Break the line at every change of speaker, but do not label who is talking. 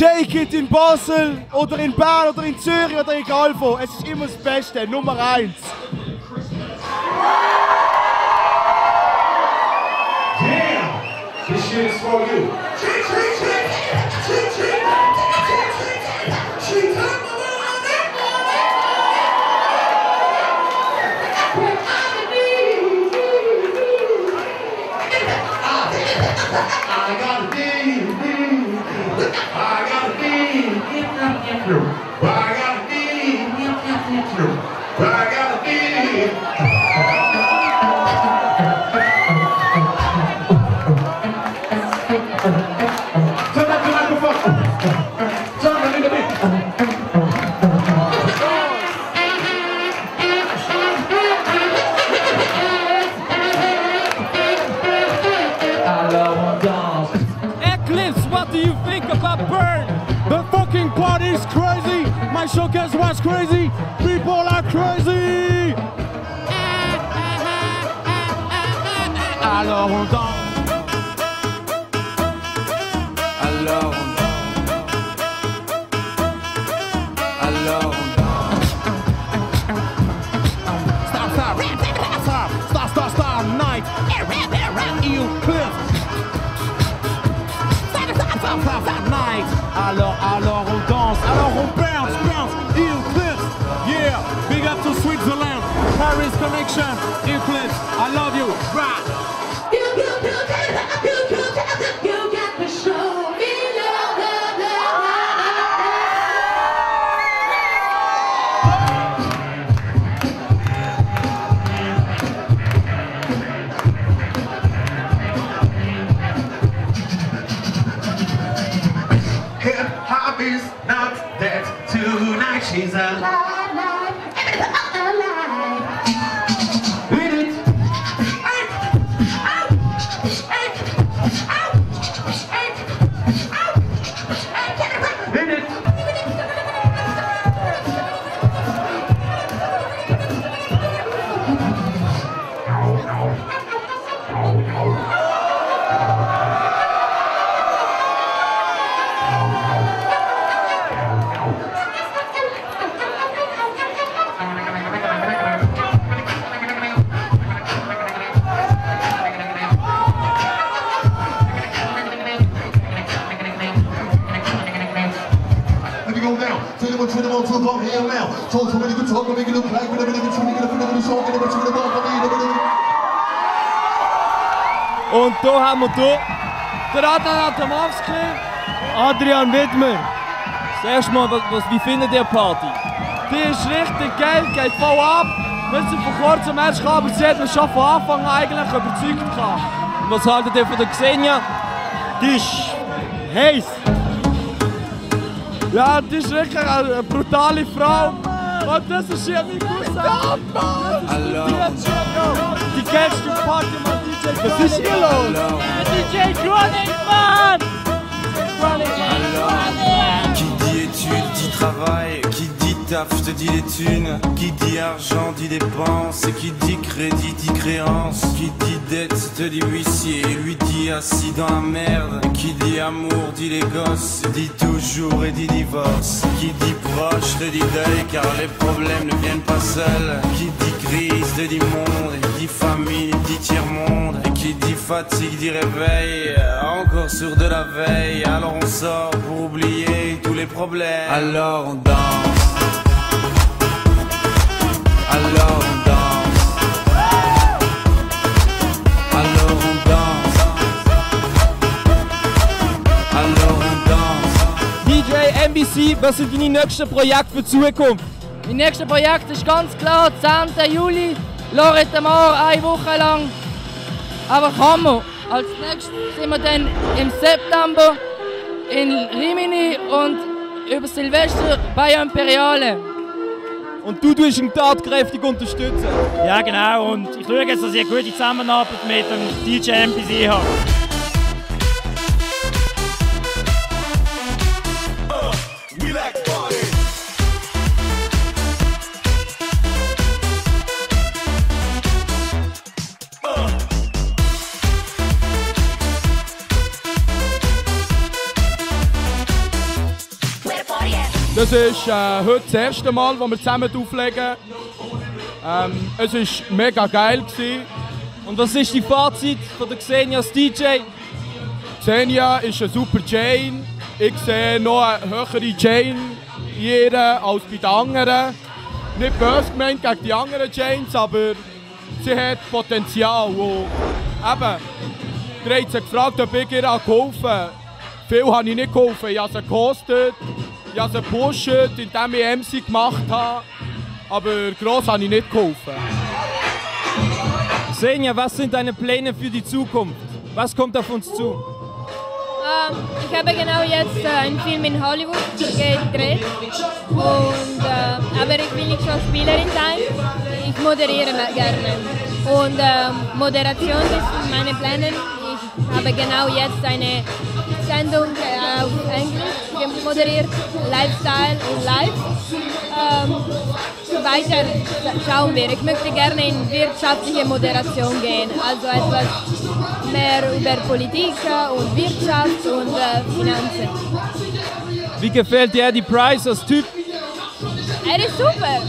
Shake It in Basel oder in Bern oder in Zürich oder egal wo. Es ist immer das Beste, Nummer eins.
Damn! This shit is for you.
Eclipse, what do you think about Burn? The fucking party's crazy. My showcase was crazy. People are crazy. Alors on danse.
Alors on Alors on
star, night. Night. Alors, alors on danse. Alors on bounce, bounce. Eclipse. Yeah. Big up to Switzerland. Paris connection. Eclipse. I love you. Right.
Shiza.
Und da haben wir da den Adrian Atamowski, Adrian Widmer. Das erste Mal, was, was, wie findet ihr Party? Die ist richtig geil, geht voll ab. Wir sind vor kurzem erst gekommen, aber sie hat mich schon von Anfang an eigentlich überzeugt. Und was haltet ihr von der Xenia? Die ist heiß. Ja, die ist wirklich eine brutale Frau. Und das ist hier mein Cousin.
Alors
Die geilste Party mit DJ Was ist hier los? DJ Chronic, Mann!
Qui dit études dit travail, qui taf te dit les thunes, qui dit argent dit dépenses, et qui dit crédit dit créance, qui dit dette te dit huissier, lui dit assis dans la merde, qui dit amour dit les gosses, dit toujours et dit divorce, qui dit proche te dit deuil. Car les problèmes ne viennent pas seuls, qui dit crise te dit monde, et dit famille dit tiers-monde, et qui dit fatigue dit réveil, encore sur de la veille, alors on sort pour oublier tous les problèmes. Alors on danse.
Was sind deine nächsten Projekte für die Zukunft?
Mein nächstes Projekt ist ganz klar 10. Juli. Lorette Mar, eine Woche lang. Aber Hammer. Als nächstes sind wir dann im September in Rimini und über Silvester bei Imperiale.
Und du tust ihn tatkräftig unterstützen.
Ja, genau. Und ich schaue jetzt, dass ich eine gute Zusammenarbeit mit dem DJ MPC habe.
Das ist äh, heute das erste Mal, wo wir zusammen auflegen. Ähm, es war mega geil. Gewesen.
Und was ist die Fazit von der Xenia als DJ?
Xenia ist eine super Jane. Ich sehe noch eine höhere Jane in ihr als bei den anderen. Nicht böse gemeint gegen die anderen Janes, aber sie hat Potenzial. Und eben, ihr habt sie gefragt, ob ich ihr geholfen habe. Viel habe ich nicht geholfen. Ich habe sie gehostet, ich habe sie gepusht, indem ich MC gemacht habe. Aber gross habe ich nicht geholfen.
Xenia, was sind deine Pläne für die Zukunft? Was kommt auf uns zu?
Ähm, ich habe genau jetzt äh, einen Film in Hollywood gedreht. Und, äh, aber ich will nicht Schauspielerin sein. Ich moderiere gerne. Und ähm, Moderation ist in meinen Plänen. Ich habe genau jetzt eine Sendung äh, auf Englisch moderiert, Lifestyle und Live. Ähm, weiter schauen wir. Ich möchte gerne in wirtschaftliche Moderation gehen, also etwas mehr über Politik und Wirtschaft und äh, Finanzen.
Wie gefällt dir Eddie Price als Typ?
Er ist super.